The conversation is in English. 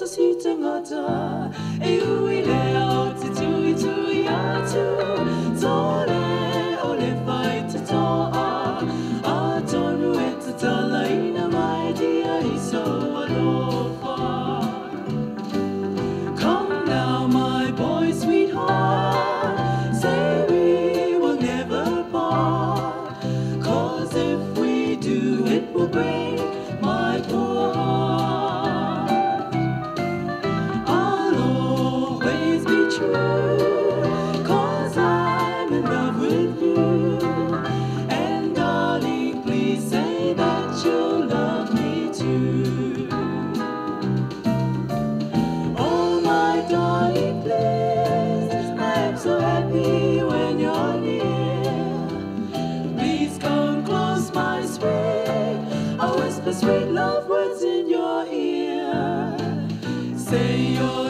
sa si tangata e ui leo darling. I am so happy when you're near. Please come close, my sweet. I whisper sweet love words in your ear. Say your